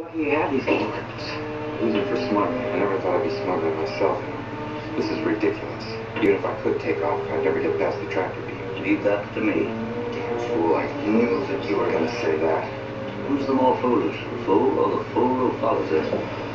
Why do you have these equipments. Using for smuggling. I never thought I'd be smuggling myself. This is ridiculous. Even if I could take off, I'd never get past the tractor beam. Leave that to me. Fool, I knew that you were gonna say that. Who's the more foolish, the fool or the fool who follows it?